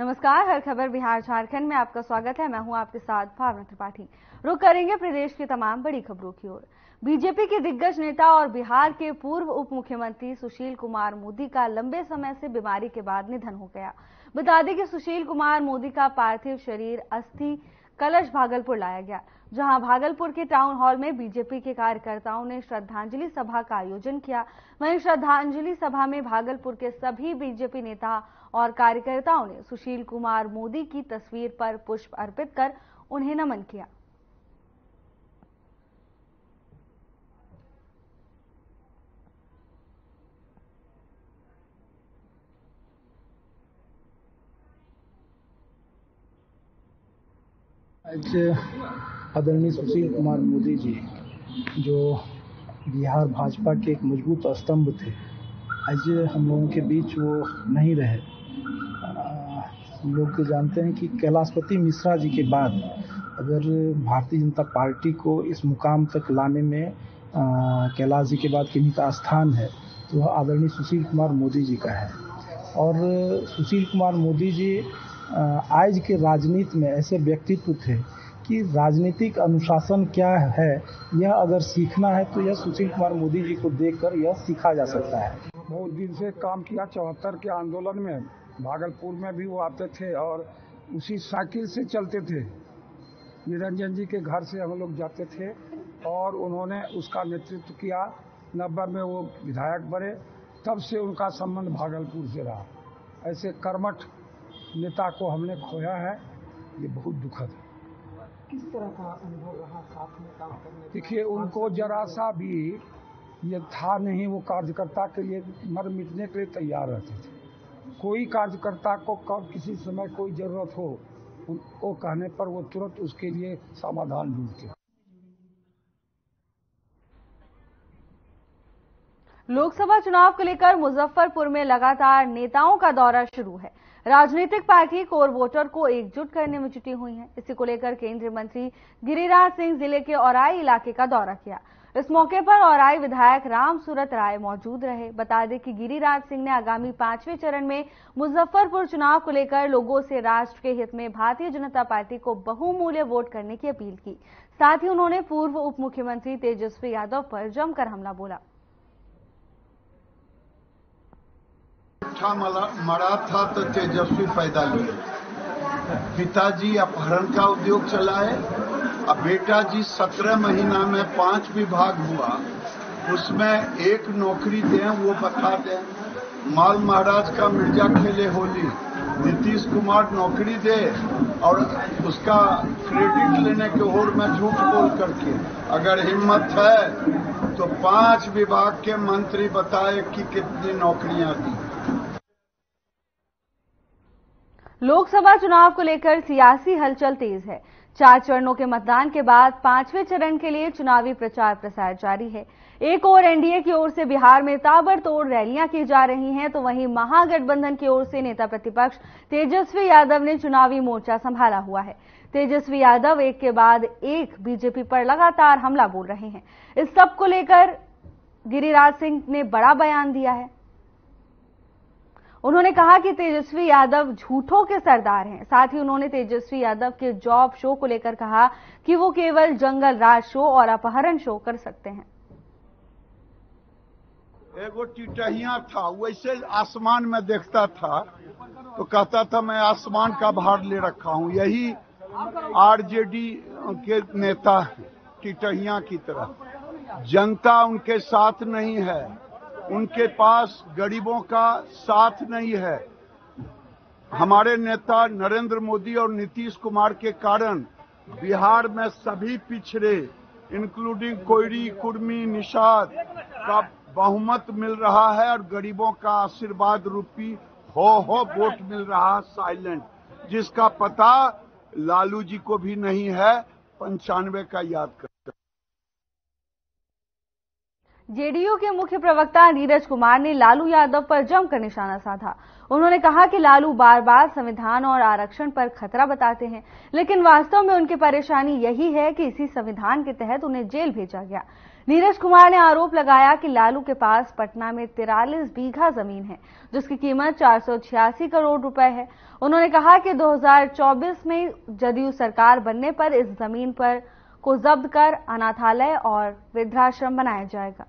नमस्कार, हर खबर बिहार झारखंड में आपका स्वागत है। मैं हूँ आपके साथ भावना त्रिपाठी। रुक करेंगे प्रदेश की तमाम बड़ी खबरों की ओर। बीजेपी के दिग्गज नेता और बिहार के पूर्व उप मुख्यमंत्री सुशील कुमार मोदी का लंबे समय से बीमारी के बाद निधन हो गया। बता दें कि सुशील कुमार मोदी का पार्थिव शरीर अस्थि कलश भागलपुर लाया गया, जहाँ भागलपुर के टाउन हॉल में बीजेपी के कार्यकर्ताओं ने श्रद्धांजलि सभा का आयोजन किया। वहीं श्रद्धांजलि सभा में भागलपुर के सभी बीजेपी नेता और कार्यकर्ताओं ने सुशील कुमार मोदी की तस्वीर पर पुष्प अर्पित कर उन्हें नमन किया। आज आदरणीय सुशील कुमार मोदी जी, जो बिहार भाजपा के एक मज़बूत स्तंभ थे, आज हम लोगों के बीच वो नहीं रहे। हम लोग जानते हैं कि कैलाशपति मिश्रा जी के बाद अगर भारतीय जनता पार्टी को इस मुकाम तक लाने में कैलाश जी के बाद किन्हीं का स्थान है तो वह आदरणीय सुशील कुमार मोदी जी का है। और सुशील कुमार मोदी जी आज के राजनीति में ऐसे व्यक्तित्व थे कि राजनीतिक अनुशासन क्या है, यह अगर सीखना है तो यह सुशील कुमार मोदी जी को देखकर यह सीखा जा सकता है। बहुत दिन से काम किया चौहत्तर के आंदोलन में। भागलपुर में भी वो आते थे और उसी साइकिल से चलते थे। निरंजन जी के घर से हम लोग जाते थे और उन्होंने उसका नेतृत्व किया। नब्बे में वो विधायक बने तब से उनका संबंध भागलपुर से रहा। ऐसे कर्मठ नेता को हमने खोया है ये बहुत दुखद है। किस तरह का अनुभव रहा साथ में काम करने देखिए उनको जरा सा भी ये था नहीं, वो कार्यकर्ता के लिए मर मिटने के लिए तैयार रहते थे। कोई कार्यकर्ता को कब किसी समय कोई ज़रूरत हो, उनको कहने पर वो तुरंत उसके लिए समाधान ढूंढते। लोकसभा चुनाव को लेकर मुजफ्फरपुर में लगातार नेताओं का दौरा शुरू है। राजनीतिक पार्टी कोर वोटर को एकजुट करने में जुटी हुई है। इसी को लेकर केंद्रीय मंत्री गिरिराज सिंह ज़िले के औराई इलाके का दौरा किया। इस मौके पर औराई विधायक राम सूरत राय मौजूद रहे। बता दें कि गिरिराज सिंह ने आगामी पाँचवें चरण में मुजफ्फरपुर चुनाव को लेकर लोगों से राष्ट्र के हित में भारतीय जनता पार्टी को बहुमूल्य वोट करने की अपील की। साथ ही उन्होंने पूर्व उप मुख्यमंत्री तेजस्वी यादव पर जमकर हमला बोला। मरा था तो तेजस्वी पैदा लिए पिताजी अपहरण का उद्योग चलाए, अब बेटा जी सत्रह महीना में पाँच विभाग हुआ। उसमें एक नौकरी दें, वो बता दें। माल महाराज का मिर्ज़ा खेले होली। नीतीश कुमार नौकरी दे और उसका क्रेडिट लेने के ओर में झूठ बोल करके। अगर हिम्मत है तो पाँच विभाग के मंत्री बताए कि कितनी नौकरियाँ दी। लोकसभा चुनाव को लेकर सियासी हलचल तेज है। चार चरणों के मतदान के बाद पाँचवें चरण के लिए चुनावी प्रचार प्रसार जारी है। एक और एनडीए की ओर से बिहार में ताबड़तोड़ रैलियाँ की जा रही हैं तो वहीं महागठबंधन की ओर से नेता प्रतिपक्ष तेजस्वी यादव ने चुनावी मोर्चा संभाला हुआ है। तेजस्वी यादव एक के बाद एक बीजेपी पर लगातार हमला बोल रहे हैं। इस सबको लेकर गिरिराज सिंह ने बड़ा बयान दिया है। उन्होंने कहा कि तेजस्वी यादव झूठों के सरदार हैं। साथ ही उन्होंने तेजस्वी यादव के जॉब शो को लेकर कहा कि वो केवल जंगल राज शो और अपहरण शो कर सकते हैं। एगो टिटहिया था, वैसे आसमान में देखता था तो कहता था, मैं आसमान का भार ले रखा हूँ। यही आरजेडी के नेता टिटहिया की तरह। जनता उनके साथ नहीं है। उनके पास गरीबों का साथ नहीं है। हमारे नेता नरेंद्र मोदी और नीतीश कुमार के कारण बिहार में सभी पिछड़े इंक्लूडिंग कोयरी, कुर्मी, निषाद का बहुमत मिल रहा है और गरीबों का आशीर्वाद रूपी हो हो वोट मिल रहा साइलेंट जिसका पता लालू जी को भी नहीं है, पंचानवे का याद कर। जेडीयू के मुख्य प्रवक्ता नीरज कुमार ने लालू यादव पर जमकर निशाना साधा। उन्होंने कहा कि लालू बार बार संविधान और आरक्षण पर खतरा बताते हैं, लेकिन वास्तव में उनकी परेशानी यही है कि इसी संविधान के तहत उन्हें जेल भेजा गया। नीरज कुमार ने आरोप लगाया कि लालू के पास पटना में तिरालीस बीघा ज़मीन है, जिसकी कीमत चार सौ छियासी करोड़ रुपए है। उन्होंने कहा कि 2024 में जदयू सरकार बनने पर इस ज़मीन पर को जब्त कर अनाथालय और वृद्धाश्रम बनाया जाएगा।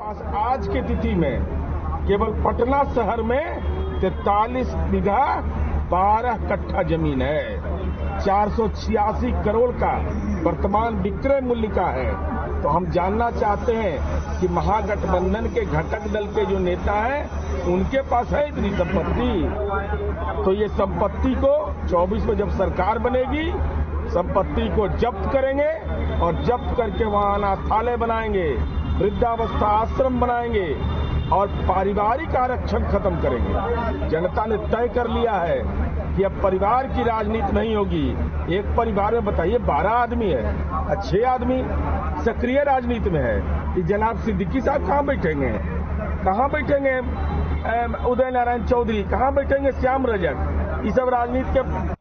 आज की तिथि में केवल पटना शहर में तैतालीस बीघा बारह कट्ठा ज़मीन है। चार सौ छियासी करोड़ का वर्तमान विक्रय मूल्य का है। तो हम जानना चाहते हैं कि महागठबंधन के घटक दल के जो नेता हैं, उनके पास है इतनी संपत्ति? तो ये संपत्ति को 24 में जब सरकार बनेगी, संपत्ति को जब्त करेंगे और जब्त करके वहाँ अनाथालय बनाएँगे। वृद्धावस्था आश्रम बनाएँगे और पारिवारिक आरक्षण खत्म करेंगे। जनता ने तय कर लिया है कि अब परिवार की राजनीति नहीं होगी। एक परिवार में बताइए, बारह आदमी है। छह आदमी सक्रिय राजनीति में है। कि जनाब सिद्दीकी साहब कहाँ बैठेंगे? कहाँ बैठेंगे? उदय नारायण चौधरी कहाँ बैठेंगे? श्याम रजक ये सब राजनीति के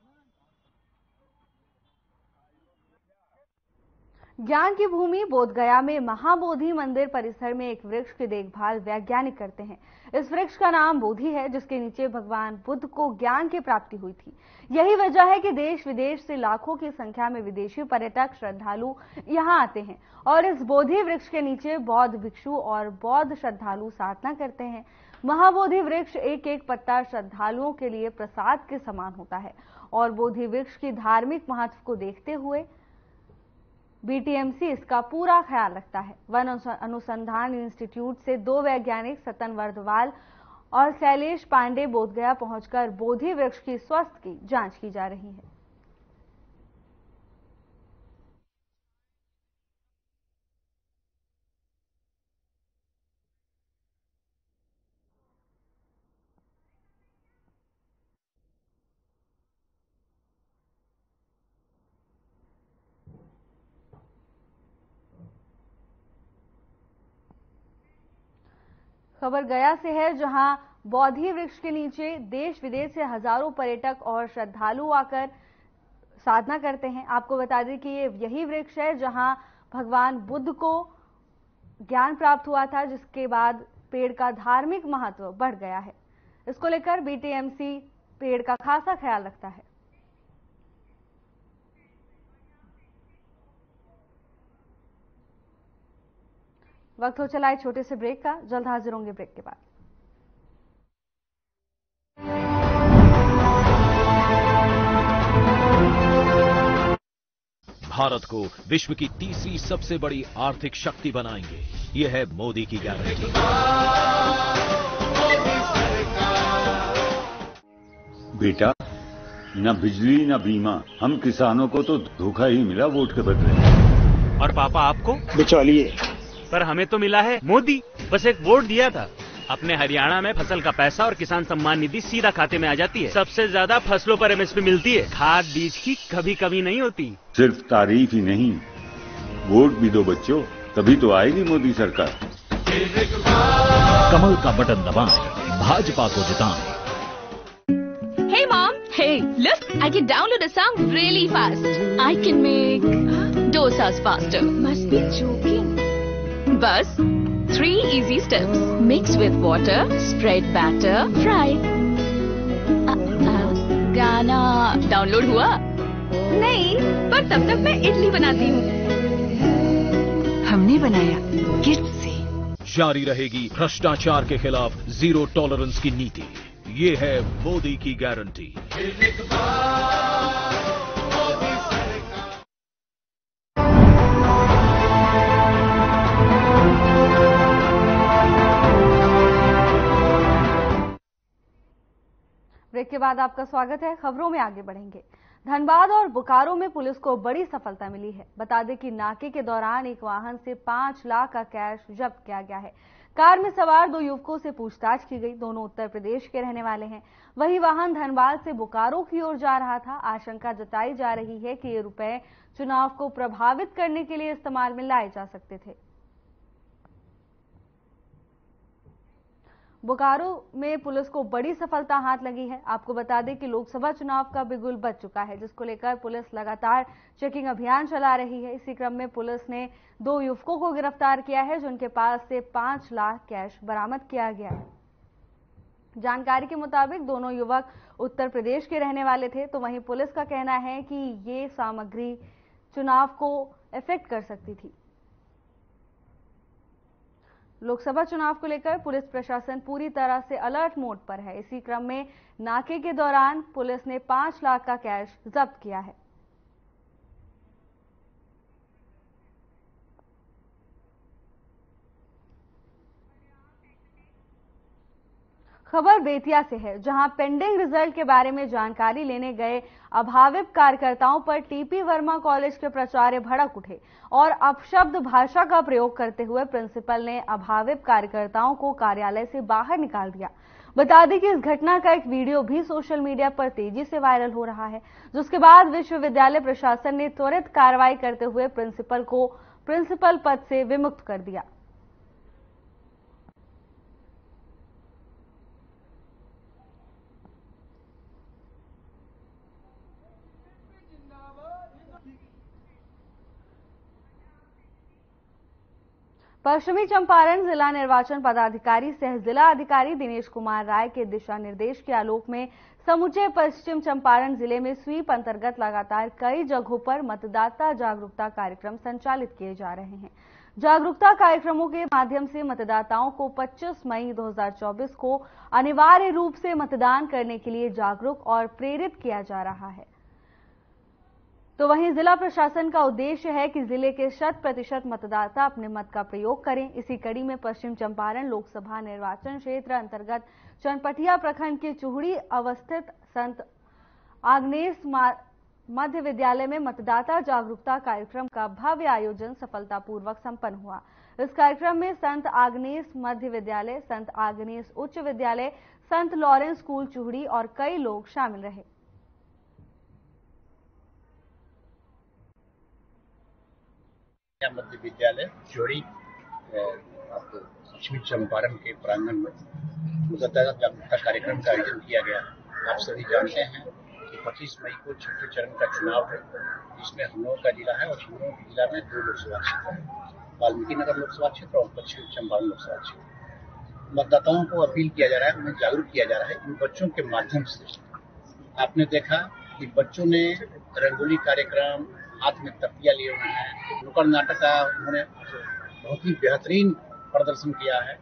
ज्ञान की भूमि बोधगया में महाबोधि मंदिर परिसर में एक वृक्ष की देखभाल वैज्ञानिक करते हैं। इस वृक्ष का नाम बोधि है, जिसके नीचे भगवान बुद्ध को ज्ञान की प्राप्ति हुई थी। यही वजह है कि देश विदेश से लाखों की संख्या में विदेशी पर्यटक, श्रद्धालु यहाँ आते हैं और इस बोधि वृक्ष के नीचे बौद्ध भिक्षु और बौद्ध श्रद्धालु साधना करते हैं। महाबोधि वृक्ष एक एक पत्ता श्रद्धालुओं के लिए प्रसाद के समान होता है और बोधि वृक्ष की धार्मिक महत्व को देखते हुए बीटीएमसी इसका पूरा ख्याल रखता है। वन अनुसंधान इंस्टीट्यूट से दो वैज्ञानिक, सतन वर्धवाल और शैलेश पांडे बोधगया पहुंचकर बोधि वृक्ष की स्वस्थ की जाँच की जा रही है। खबर गया से है जहाँ बौद्धि वृक्ष के नीचे देश विदेश से हज़ारों पर्यटक और श्रद्धालु आकर साधना करते हैं। आपको बता दें कि ये यही वृक्ष है जहाँ भगवान बुद्ध को ज्ञान प्राप्त हुआ था, जिसके बाद पेड़ का धार्मिक महत्व बढ़ गया है। इसको लेकर बीटीएमसी पेड़ का खासा ख्याल रखता है। वक्त हो चला है छोटे से ब्रेक का। जल्द हाजिर होंगे ब्रेक के बाद। भारत को विश्व की तीसरी सबसे बड़ी आर्थिक शक्ति बनाएँगे। यह है मोदी की गारंटी। बेटा न बिजली न बीमा। हम किसानों को तो धोखा ही मिला वोट के बदले। और पापा आपको? बिचौलिए। पर हमें तो मिला है मोदी बस एक वोट दिया था अपने हरियाणा में फ़सल का पैसा और किसान सम्मान निधि सीधा खाते में आ जाती है सबसे ज़्यादा फ़सलों पर एमएसपी मिलती है खाद बीज की कभी कभी नहीं होती सिर्फ़ तारीफ़ ही नहीं वोट भी दो बच्चों तभी तो आएगी मोदी सरकार कमल का बटन दबाएँ भाजपा को जिताएँ Hey mom! Hey, look! I can download a song really fast. I can make dosas faster. Must be joking. Bus. Three easy steps. Mix with water, spread batter, fry. Uh, uh, गाना download हुआ नहीं पर तब तक मैं इडली बनाती हूँ हमने बनाया किट से जारी रहेगी भ्रष्टाचार के खिलाफ ज़ीरो टॉलरेंस की नीति ये है मोदी की गारंटी ब्रेक के बाद आपका स्वागत है, खबरों में आगे बढ़ेंगे। धनबाद और बोकारो में पुलिस को बड़ी सफलता मिली है। बता दें कि नाके के दौरान एक वाहन से पाँच लाख का कैश जब्त किया गया है। कार में सवार दो युवकों से पूछताछ की गई। दोनों उत्तर प्रदेश के रहने वाले हैं। वही वाहन धनबाद से बोकारो की ओर जा रहा था। आशंका जताई जा रही है कि ये रुपए चुनाव को प्रभावित करने के लिए इस्तेमाल में लाए जा सकते थे। बोकारो में पुलिस को बड़ी सफलता हाथ लगी है। आपको बता दें कि लोकसभा चुनाव का बिगुल बच चुका है, जिसको लेकर पुलिस लगातार चेकिंग अभियान चला रही है। इसी क्रम में पुलिस ने दो युवकों को गिरफ़्तार किया है, जिनके पास से पाँच लाख कैश बरामद किया गया। है जानकारी के मुताबिक दोनों युवक उत्तर प्रदेश के रहने वाले थे तो वहीं पुलिस का कहना है कि ये सामग्री चुनाव को इफ़ेक्ट कर सकती थी। लोकसभा चुनाव को लेकर पुलिस प्रशासन पूरी तरह से अलर्ट मोड पर है। इसी क्रम में नाके के दौरान पुलिस ने पाँच लाख का कैश जब्त किया है। खबर बेतिया से है, जहाँ पेंडिंग रिज़ल्ट के बारे में जानकारी लेने गए अभावित कार्यकर्ताओं पर टीपी वर्मा कॉलेज के प्राचार्य भड़क उठे और अपशब्द भाषा का प्रयोग करते हुए प्रिंसिपल ने अभावित कार्यकर्ताओं को कार्यालय से बाहर निकाल दिया। बता दें कि इस घटना का एक वीडियो भी सोशल मीडिया पर तेज़ी से वायरल हो रहा है, जिसके बाद विश्वविद्यालय प्रशासन ने त्वरित कार्रवाई करते हुए प्रिंसिपल को प्रिंसिपल पद से विमुक्त कर दिया। पश्चिमी चंपारण जिला निर्वाचन पदाधिकारी सह जिला अधिकारी दिनेश कुमार राय के दिशा निर्देश के आलोक में समूचे पश्चिम चंपारण ज़िले में स्वीप अंतर्गत लगातार कई जगहों पर मतदाता जागरूकता कार्यक्रम संचालित किए जा रहे हैं। जागरूकता कार्यक्रमों के माध्यम से मतदाताओं को 25 मई 2024 को अनिवार्य रूप से मतदान करने के लिए जागरूक और प्रेरित किया जा रहा है। तो वहीं जिला प्रशासन का उद्देश्य है कि ज़िले के शत प्रतिशत मतदाता अपने मत का प्रयोग करें। इसी कड़ी में पश्चिम चंपारण लोकसभा निर्वाचन क्षेत्र अंतर्गत चनपटिया प्रखंड के चूहड़ी अवस्थित संत आग्नेश मध्य विद्यालय में मतदाता जागरूकता कार्यक्रम का भव्य आयोजन सफलतापूर्वक संपन्न हुआ। इस कार्यक्रम में संत आग्नेश मध्य विद्यालय, संत आग्नेश उच्च विद्यालय, संत लॉरेंस स्कूल चूहड़ी और कई लोग शामिल रहे। मध्य विद्यालय जोड़ी पश्चिमी चंपारण के प्रांगण में? मतदाता जागरूकता कार्यक्रम का आयोजन किया गया आप सभी जानते हैं कि 25 मई को छठे चरण का चुनाव है। जिसमें हम लोगों का जिला है और हम लोगों के जिला में दो लोकसभा क्षेत्र है। वाल्मीकि नगर लोकसभा क्षेत्र और पश्चिमी चंपारण लोकसभा क्षेत्र। मतदाताओं को अपील किया जा रहा है, उन्हें जागरूक किया जा रहा है इन बच्चों के माध्यम से। आपने देखा कि बच्चों ने रंगोली कार्यक्रम हाथ में तकिया लिए हुए हैं। नुक्कड़ नाटक का उन्होंने बहुत ही बेहतरीन प्रदर्शन किया है।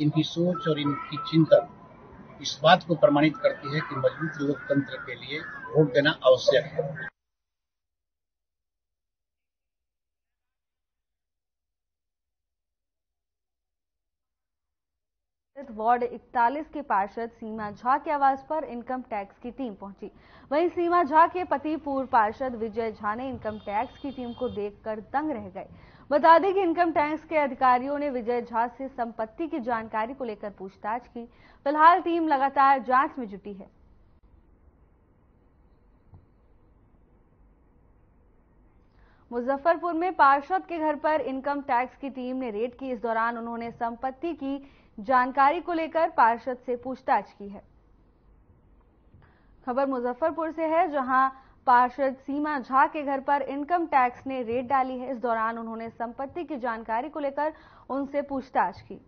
इनकी सोच और इनकी चिंतन इस बात को प्रमाणित करती है कि मज़बूत लोकतंत्र के लिए वोट देना आवश्यक है। वार्ड 41 के पार्षद सीमा झा के आवास पर इनकम टैक्स की टीम पहुँची। वहीं सीमा झा के पति पूर्व पार्षद विजय झा ने इनकम टैक्स की टीम को देखकर दंग रह गए। बता दें कि इनकम टैक्स के अधिकारियों ने विजय झा से संपत्ति की जानकारी को लेकर पूछताछ की। फ़िलहाल टीम लगातार जाँच में जुटी है। मुजफ्फरपुर में पार्षद के घर पर इनकम टैक्स की टीम ने रेड की। इस दौरान उन्होंने संपत्ति की जानकारी को लेकर पार्षद से पूछताछ की है। खबर मुजफ्फरपुर से है, जहाँ पार्षद सीमा झा के घर पर इनकम टैक्स ने रेड डाली है। इस दौरान उन्होंने संपत्ति की जानकारी को लेकर उनसे पूछताछ की।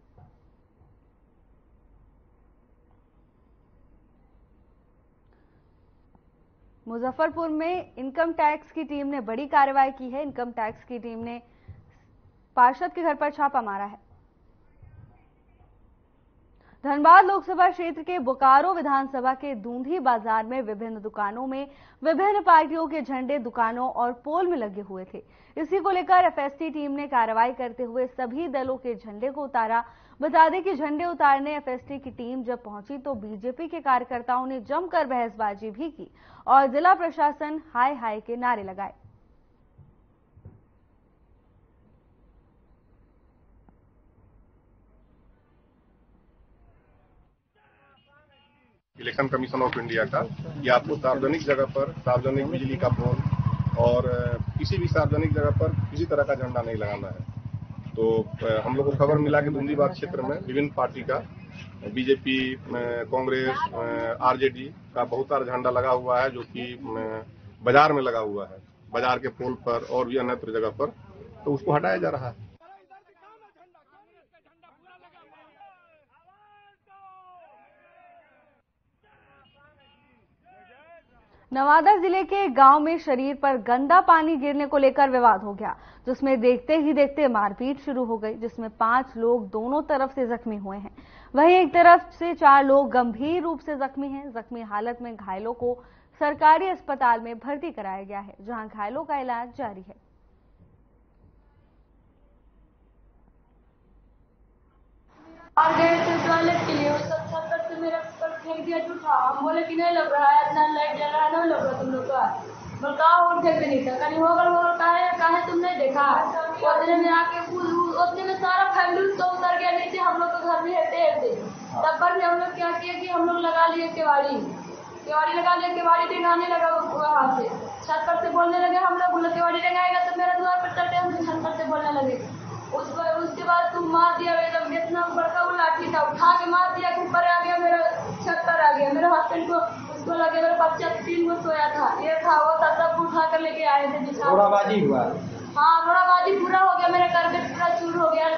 मुजफ्फरपुर में इनकम टैक्स की टीम ने बड़ी कार्रवाई की है। इनकम टैक्स की टीम ने पार्षद के घर पर छापा मारा है। धनबाद लोकसभा क्षेत्र के बोकारो विधानसभा के दूंधी बाज़ार में विभिन्न दुकानों में विभिन्न पार्टियों के झंडे दुकानों और पोल में लगे हुए थे। इसी को लेकर एफएसटी टीम ने कार्रवाई करते हुए सभी दलों के झंडे को उतारा। बता दें कि झंडे उतारने एफएसटी की टीम जब पहुँची तो बीजेपी के कार्यकर्ताओं ने जमकर बहसबाजी भी की और जिला प्रशासन हाय हाय के नारे लगाए। इलेक्शन कमीशन ऑफ़ इंडिया का कि आपको सार्वजनिक जगह पर सार्वजनिक बिजली का पोल और किसी भी सार्वजनिक जगह पर किसी तरह का झंडा नहीं लगाना है। तो हम लोग को खबर मिला कि धुंधीबाग क्षेत्र में विभिन्न पार्टी का, बीजेपी कांग्रेस आरजेडी का बहुत सारा झंडा लगा हुआ है, जो कि बाज़ार में लगा हुआ है, बाज़ार के पोल पर और भी अन्यत्र जगह पर। तो उसको हटाया जा रहा है। नवादा ज़िले के गाँव में शरीर पर गंदा पानी गिरने को लेकर विवाद हो गया, जिसमें देखते ही देखते मारपीट शुरू हो गई, जिसमें पाँच लोग दोनों तरफ़ से जख्मी हुए हैं। वहीं एक तरफ़ से चार लोग गंभीर रूप से जख्मी हैं। जख्मी हालत में घायलों को सरकारी अस्पताल में भर्ती कराया गया है, जहाँ घायलों का इलाज जारी है। टॉयलेट के लिए उस छत से मेरा फेंक दिया झूठा हम बोले कि नहीं लग रहा है इतना लाइट जल रहा है नहीं लग रहा तुम लोग का। बोल कहा और फेंक नहीं था। कहीं होगा होगा कहा है कहा तुमने देखा? उतने में आके उतने में सारा फैमिली तो उतर गया नीचे हम लोग के घर में हेटे हेटे तब पर भी हम लोग क्या किया कि हम लोग लगा लिए केवाड़ी। केवाड़ी लगा लिए केवाड़ी टिकाने लगा वहाँ से छत पर से बोलने लगे हम लोग बोले केवाड़ी टंगाएगा तो मेरा द्वार पर चलते हम छत पर से बोलने लगे। उस उसके बाद तुम मार दिया एकदम इतना बड़का वो लाठी था उठा के मार दिया कि ऊपर आ गया मेरा छत पर आ गया। मेरे हस्बैंड को उसको लगे मेरा बच्चा तीन को सोया था। ये था वो था सब उठा कर लेके आए थे रोड़ाबाजी हुआ। हाँ रोड़ाबाजी पूरा हो गया मेरा करकट पूरा चूर हो गया।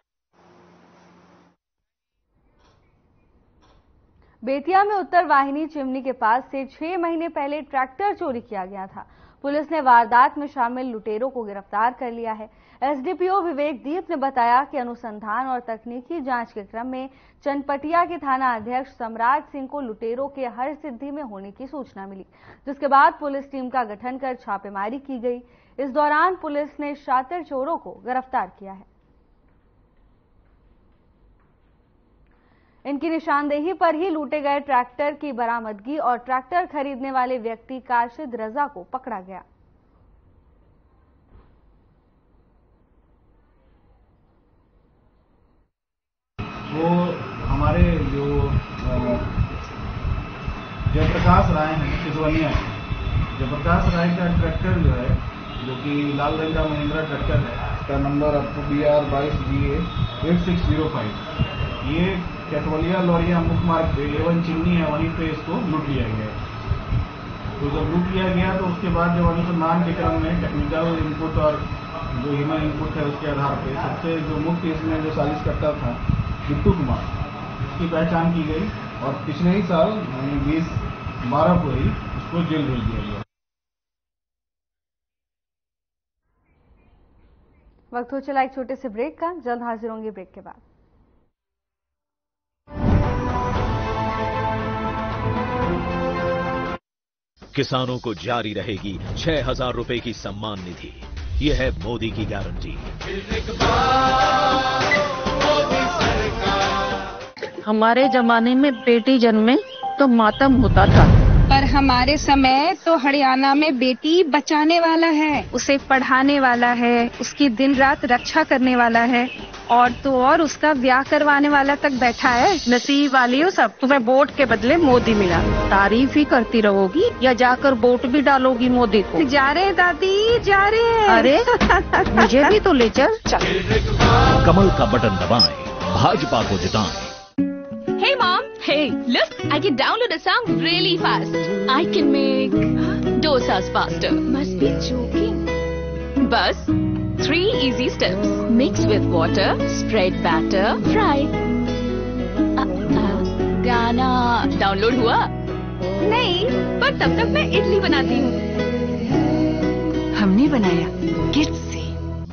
बेतिया में उत्तर वाहिनी चिमनी के पास से छह महीने पहले ट्रैक्टर चोरी किया गया था। पुलिस ने वारदात में शामिल लुटेरों को गिरफ़्तार कर लिया है। एसडीपीओ विवेक दीप ने बताया कि अनुसंधान और तकनीकी जाँच के क्रम में चनपटिया के थाना अध्यक्ष सम्राट सिंह को लुटेरों के हर सिद्धि में होने की सूचना मिली, जिसके बाद पुलिस टीम का गठन कर छापेमारी की गई। इस दौरान पुलिस ने शातिर चोरों को गिरफ़्तार किया है। इनकी निशानदेही पर ही लूटे गए ट्रैक्टर की बरामदगी और ट्रैक्टर खरीदने वाले व्यक्ति काशिद रजा को पकड़ा गया। वो हमारे जो जयप्रकाश राय हैं सिसवनिया जयप्रकाश राय का ट्रैक्टर जो है, जो कि लाल रंग का महिंद्रा ट्रैक्टर है इसका नंबर आपको बी आर बाईस G eight six zero five ये कैथवलिया लौरिया मुख्य मार्ग पे एवन चिन्नी है, वहीं पे इसको लूट लिया गया तो जब लूट लिया गया तो उसके बाद जब अनुसंधान के क्रम में टेक्निकल इनपुट और जो ह्यूमन इनपुट है, उसके आधार पे सबसे जो मुख्य इसमें जो साजिश करता था, बिट्टू कुमार, उसकी पहचान की गई और पिछले ही साल, यानी बीस बारह को ही उसको जेल भेज दिया गया। वक्त हो चला एक छोटे से ब्रेक का, जल्द हाजिर होंगे ब्रेक के बाद। किसानों को जारी रहेगी छह हज़ार रुपए की सम्मान निधि। यह है मोदी की गारंटी। हमारे जमाने में बेटी जन्मे तो मातम होता था। पर हमारे समय तो हरियाणा में बेटी बचाने वाला है उसे पढ़ाने वाला है उसकी दिन रात रक्षा करने वाला है और तो और उसका ब्याह करवाने वाला तक बैठा है। नसीब वाली हो सब। तुम्हें वोट के बदले मोदी मिला। तारीफ़ ही करती रहोगी या जाकर वोट भी डालोगी मोदी को? जा रहे दादी जा रहे अरे मुझे भी तो ले चल। चल। कमल का बटन दबाएँ भाजपा को जिताएँ। hey, look, I can download a song really fast. I can make dosas faster. Must be joking. Bus, three easy steps. Mix with water, spread batter, fry. Uh, uh, गाना डाउनलोड हुआ नहीं पर तब तक मैं इडली बनाती हूँ हमने बनाया किड्स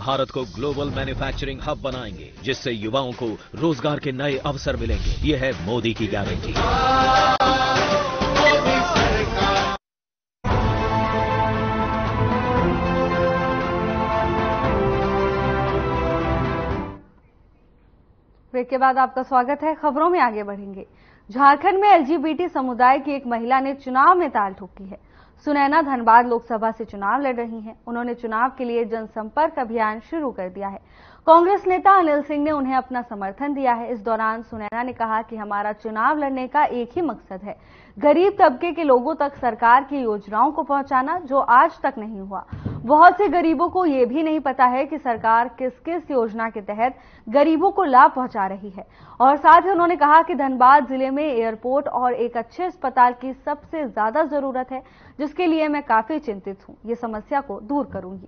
भारत को ग्लोबल मैन्युफैक्चरिंग हब बनाएँगे, जिससे युवाओं को रोज़गार के नए अवसर मिलेंगे। ये है मोदी की गारंटी। ब्रेक के बाद आपका स्वागत है। खबरों में आगे बढ़ेंगे। झारखंड में एलजीबीटी समुदाय की एक महिला ने चुनाव में ताल ठोकी है। सुनैना धनबाद लोकसभा से चुनाव लड़ रही हैं। उन्होंने चुनाव के लिए जनसंपर्क अभियान शुरू कर दिया है। कांग्रेस नेता अनिल सिंह ने उन्हें अपना समर्थन दिया है। इस दौरान सुनैना ने कहा कि हमारा चुनाव लड़ने का एक ही मकसद है। गरीब तबके के लोगों तक सरकार की योजनाओं को पहुंचाना, जो आज तक नहीं हुआ। बहुत से गरीबों को ये भी नहीं पता है कि सरकार किस किस योजना के तहत गरीबों को लाभ पहुँचा रही है। और साथ ही उन्होंने कहा कि धनबाद ज़िले में एयरपोर्ट और एक अच्छे अस्पताल की सबसे ज़्यादा ज़रूरत है, जिसके लिए मैं काफ़ी चिंतित हूँ। ये समस्या को दूर करूँगी।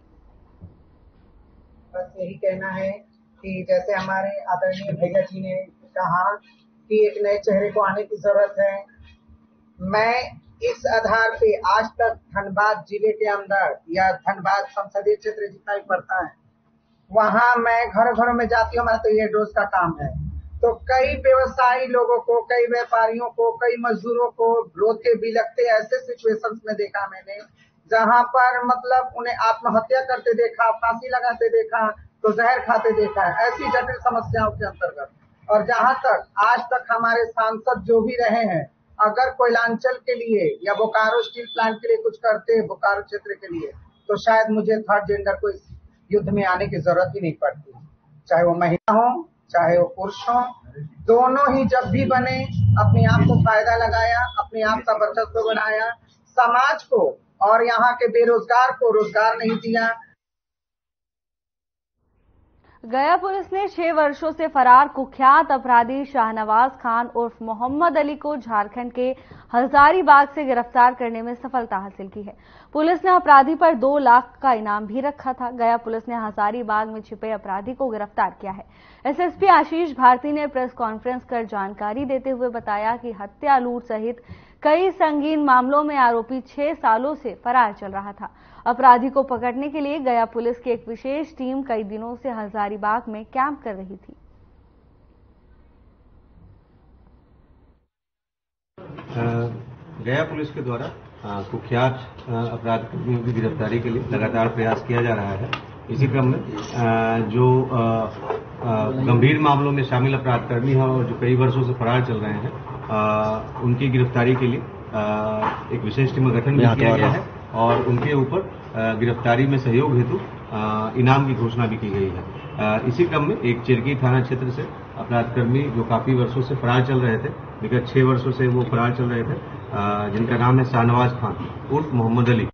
बस यही कहना है कि जैसे हमारे आदरणीय भैया जी ने कहा कि एक नए चेहरे को आने की ज़रूरत है मैं इस आधार पे आज तक धनबाद ज़िले के अंदर या धनबाद संसदीय क्षेत्र जितना भी पड़ता है, वहाँ मैं घर घरों में जाती हूँ हमारा तो ये रोज का काम है। तो कई व्यवसायी लोगों को, कई व्यापारियों को, कई मजदूरों को रोते बिलकते ऐसे सिचुएशन में देखा मैंने, जहाँ पर मतलब उन्हें आत्महत्या करते देखा, फांसी लगाते देखा तो जहर खाते देखा, ऐसी जटिल समस्याओं के अंतर्गत। और जहाँ तक आज तक हमारे सांसद जो भी रहे हैं अगर कोयलांचल के लिए या बोकारो स्टील प्लांट के लिए कुछ करते बोकारो क्षेत्र के लिए तो शायद मुझे थर्ड जेंडर को इस युद्ध में आने की ज़रूरत ही नहीं पड़ती। चाहे वो महिला हो, चाहे वो पुरुष हो, दोनों ही जब भी बने, अपने आप को फ़ायदा लगाया, अपने आप का वर्चस्व बनाया समाज को और यहाँ के बेरोजगार को रोज़गार नहीं दिया गया पुलिस ने छह वर्षों से फरार कुख्यात अपराधी शाहनवाज खान उर्फ़ मोहम्मद अली को झारखंड के हजारीबाग से गिरफ़्तार करने में सफलता हासिल की है। पुलिस ने अपराधी पर दो लाख का इनाम भी रखा था। गया पुलिस ने हजारीबाग में छिपे अपराधी को गिरफ़्तार किया है। एसएसपी आशीष भारती ने प्रेस कॉन्फ्रेंस कर जानकारी देते हुए बताया कि हत्या लूट सहित कई संगीन मामलों में आरोपी छह सालों से फरार चल रहा था। अपराधी को पकड़ने के लिए गया पुलिस की एक विशेष टीम कई दिनों से हजारीबाग में कैंप कर रही थी। गया पुलिस के द्वारा कुख्यात अपराध कर्मियों की गिरफ्तारी के लिए लगातार प्रयास किया जा रहा है। इसी क्रम में जो गंभीर मामलों में शामिल अपराध कर्मी हैं और जो कई वर्षों से फरार चल रहे हैं उनकी गिरफ्तारी के लिए एक विशेष टीम का गठन किया गया है। और उनके ऊपर गिरफ्तारी में सहयोग हेतु इनाम की घोषणा भी की गई है। इसी क्रम में एक चिरकी थाना क्षेत्र से अपराधकर्मी जो काफ़ी वर्षों से फरार चल रहे थे, विगत छह वर्षों से वो फरार चल रहे थे जिनका नाम है शाहनवाज खान, उर्फ़ मोहम्मद अली।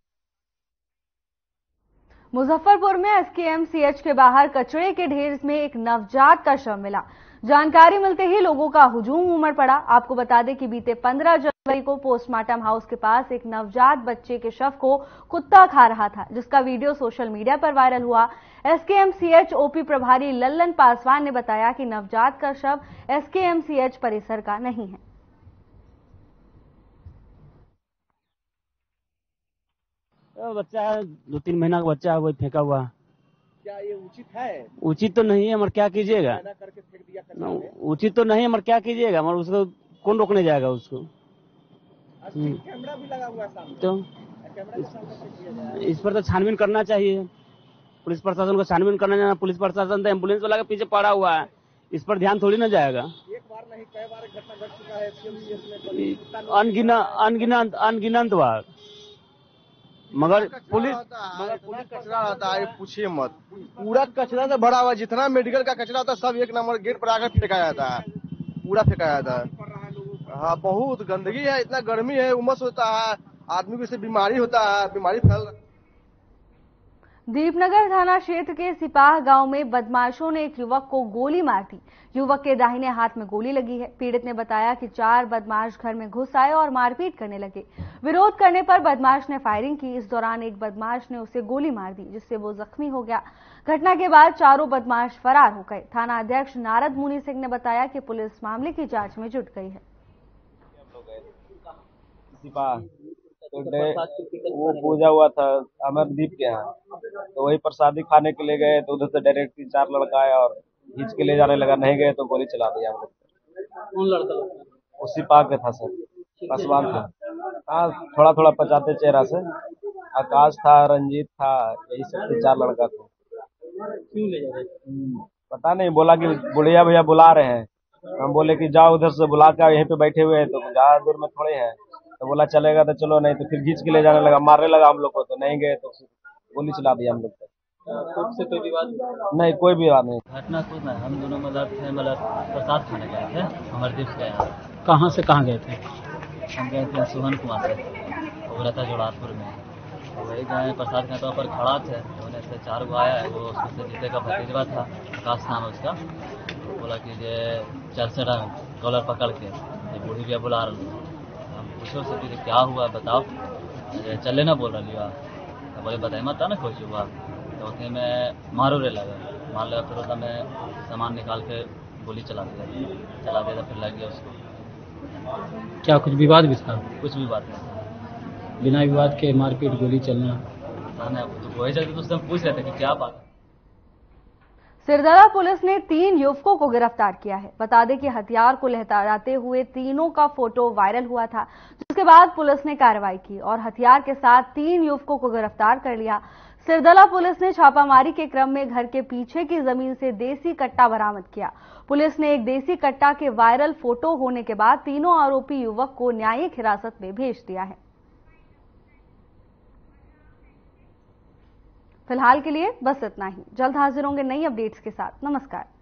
मुजफ्फरपुर में एसकेएमसीएच के बाहर कचरे के ढेर में एक नवजात का शव मिला। जानकारी मिलते ही लोगों का हुजूम उमड़ पड़ा। आपको बता दें कि बीते 15 जनवरी को पोस्टमार्टम हाउस के पास एक नवजात बच्चे के शव को कुत्ता खा रहा था, जिसका वीडियो सोशल मीडिया पर वायरल हुआ। एसकेएमसीएच ओपी प्रभारी लल्लन पासवान ने बताया कि नवजात का शव एसकेएमसीएच परिसर का नहीं है। बच्चा है, दो तीन महीना का बच्चा है वही फेंका हुआ क्या ये उचित है? उचित तो नहीं है मगर क्या कीजिएगा? करके फेंक दिया उचित तो नहीं है मगर क्या कीजिएगा? मगर उसको कौन रोकने जाएगा उसको? कैमरा भी लगा हुआ है सामने। तो? कैमरा के सामने से किया जाए इस पर तो छानबीन करना चाहिए। पुलिस प्रशासन को छानबीन करना चाहिए पुलिस प्रशासन तो एंबुलेंस वाला के पीछे पड़ा हुआ है। इस पर ध्यान थोड़ी ना जाएगा। एक बार नहीं कई बार घटना घट चुका है अनगिनत अनगिनत अनगिनत बार मगर पुलिस मगर पुलिस कचरा रहता है पूछिए मत। पूरा कचरा से भरा हुआ जितना मेडिकल का कचरा होता है, सब एक नंबर गेट पर आकर फेंका जाता है। पूरा फेंका जाता है। हाँ बहुत गंदगी है, इतना गर्मी है, उमस होता है, आदमी को इससे बीमारी होता है, बीमारी फैल दीपनगर थाना क्षेत्र के सिपाह गाँव में बदमाशों ने एक युवक को गोली मार दी। युवक के दाहिने हाथ में गोली लगी है। पीड़ित ने बताया कि चार बदमाश घर में घुस आए और मारपीट करने लगे। विरोध करने पर बदमाश ने फायरिंग की। इस दौरान एक बदमाश ने उसे गोली मार दी, जिससे वो जख्मी हो गया। घटना के बाद चारों बदमाश फरार हो गए। थाना अध्यक्ष नारद मुनि सिंह ने बताया कि पुलिस मामले की जाँच में जुट गई है। वो पूजा हुआ था अमरदीप के यहाँ। तो वही प्रसादी खाने के लिए गए तो उधर से डायरेक्ट तीन चार लड़का आया और खींच के ले जाने लगा नहीं गए तो गोली चला दिया हम लोग पाक के था सर पासवान था। हाँ थोड़ा थोड़ा पचाते चेहरा से। आकाश था रंजीत था यही सब तीन चार लड़का था। क्यों ले जा रहे पता नहीं बोला कि बुढ़िया भैया बुला रहे हैं। हम बोले कि जाओ उधर से बुला कर यहीं पे बैठे हुए हैं तो ज़्यादा दूर में थोड़े हैं। तो बोला चलेगा तो चलो नहीं तो फिर खींच के ले जाने लगा। मारने लगा हम लोग को तो नहीं गए तो गोली चला दिया हम लोग को। खुद से कोई विवाद नहीं कोई भी बात नहीं। घटना कुछ नहीं हम दोनों मतलब थे मतलब प्रसाद खाने गए थे अमरदीप के यहाँ कहाँ से कहाँ गए थे? हम गए थे सुहन कुमार से वो रहता है जोड़ातपुर में। तो वही गए प्रसाद के तौर पर खड़ा थे तो उन्हें से चार गो आया है वो उसमें से जीते का भतीजवा था आकाश नाम है उसका। बोला कि ये चल से कॉलर पकड़ के बूढ़ी भैया बुला रही पूछो से कि क्या हुआ बताओ। चले ना बोल रही बा तो बोले बताए मत ना कुछ हुआ। तो उतने में मारो रे लगे। मार लगा फिर उतना में सामान निकाल के गोली चला दिया। चला दिया तो फिर लग गया उसको। क्या कुछ विवाद भी था? कुछ भी बात नहीं। बिना विवाद के मारपीट गोली चलना। तो वही जल्दी तो उससे हम पूछ रहे थे कि क्या बात है। सिरदला पुलिस ने तीन युवकों को गिरफ़्तार किया है। बता दें कि हथियार को लहराते हुए तीनों का फ़ोटो वायरल हुआ था, जिसके बाद पुलिस ने कार्रवाई की और हथियार के साथ तीन युवकों को गिरफ़्तार कर लिया। सिरदला पुलिस ने छापामारी के क्रम में घर के पीछे की ज़मीन से देसी कट्टा बरामद किया। पुलिस ने एक देसी कट्टा के वायरल फ़ोटो होने के बाद तीनों आरोपी युवक को न्यायिक हिरासत में भेज दिया है। फ़िलहाल के लिए बस इतना ही। जल्द हाजिर होंगे नई अपडेट्स के साथ। नमस्कार।